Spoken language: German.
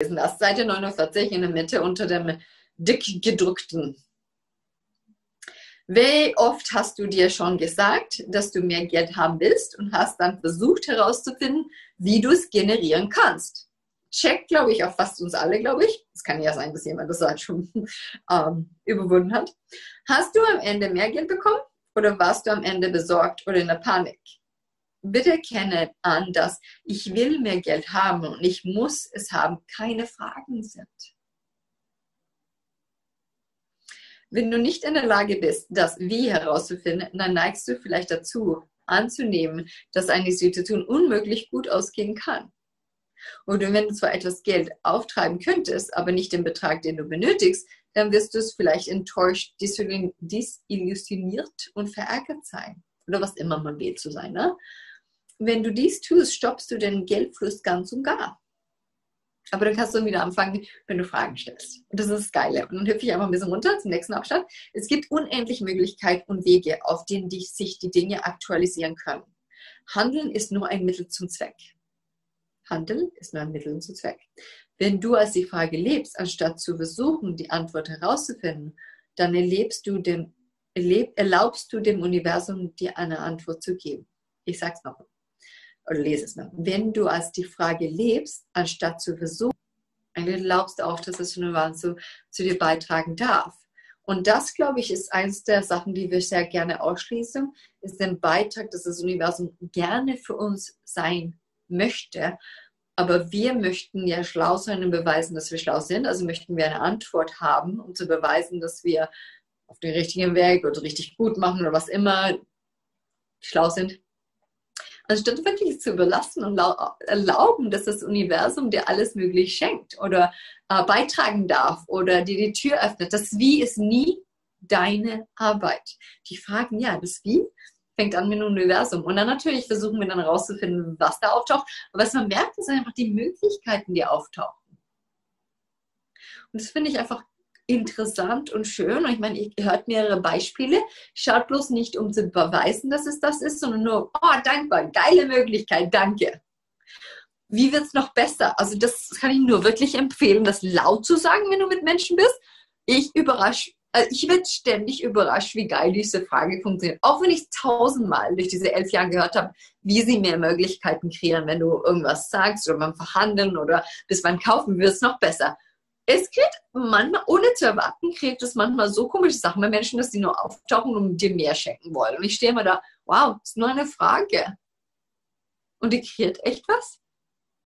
hast. Seite 49 in der Mitte unter dem dick gedruckten. Wie oft hast du dir schon gesagt, dass du mehr Geld haben willst und hast dann versucht herauszufinden, wie du es generieren kannst? Check, glaube ich, auf fast uns alle, glaube ich. Es kann ja sein, dass jemand das halt schon ähm, überwunden hat. Hast du am Ende mehr Geld bekommen oder warst du am Ende besorgt oder in der Panik? Bitte kenne an, dass ich will mehr Geld haben und ich muss es haben, keine Fragen sind. Wenn du nicht in der Lage bist, das Wie herauszufinden, dann neigst du vielleicht dazu, anzunehmen, dass eine Situation unmöglich gut ausgehen kann. Oder wenn du zwar etwas Geld auftreiben könntest, aber nicht den Betrag, den du benötigst, dann wirst du es vielleicht enttäuscht, disillusioniert und verärgert sein. Oder was immer man will zu sein. Ne? Wenn du dies tust, stoppst du den Geldfluss ganz und gar. Aber dann kannst du wieder anfangen, wenn du Fragen stellst. Und das ist das Geile. Und dann hüpfe ich einfach ein bisschen runter zum nächsten Abstand. Es gibt unendlich Möglichkeiten und Wege, auf denen sich die Dinge aktualisieren können. Handeln ist nur ein Mittel zum Zweck. Handeln ist nur ein Mittel zum Zweck. Wenn du als die Frage lebst, anstatt zu versuchen, die Antwort herauszufinden, dann erlebst du dem, erlaubst du dem Universum, dir eine Antwort zu geben. Ich sag's noch oder lese es mal. Wenn du als die Frage lebst, anstatt zu versuchen, dann glaubst du auch, dass das Universum zu, zu dir beitragen darf. Und das, glaube ich, ist eines der Sachen, die wir sehr gerne ausschließen, ist den Beitrag, dass das Universum gerne für uns sein möchte. Aber wir möchten ja schlau sein und beweisen, dass wir schlau sind. Also möchten wir eine Antwort haben, um zu beweisen, dass wir auf dem richtigen Weg oder richtig gut machen oder was immer schlau sind. Anstatt wirklich zu überlassen und erlauben, dass das Universum dir alles möglich schenkt oder äh, beitragen darf oder dir die Tür öffnet. Das Wie ist nie deine Arbeit. Die fragen, ja, das Wie fängt an mit dem Universum. Und dann natürlich versuchen wir dann herauszufinden, was da auftaucht. Aber was man merkt, ist einfach die Möglichkeiten, die auftauchen. Und das finde ich einfach interessant und schön. Und ich meine, ihr hört mehrere Beispiele. Schaut bloß nicht, um zu beweisen, dass es das ist, sondern nur, oh, dankbar, geile Möglichkeit, danke. Wie wird es noch besser? Also das kann ich nur wirklich empfehlen, das laut zu sagen, wenn du mit Menschen bist. Ich überrasche also ich werde ständig überrascht, wie geil diese Frage funktioniert. Auch wenn ich tausendmal durch diese elf Jahre gehört habe, wie sie mehr Möglichkeiten kreieren, wenn du irgendwas sagst oder beim Verhandeln oder bis beim Kaufen wird es noch besser. Es kriegt manchmal, ohne zu erwarten, kriegt es manchmal so komische Sachen bei Menschen, dass sie nur auftauchen und dir mehr schenken wollen. Und ich stehe immer da, wow, ist nur eine Frage. Und die kreiert echt was.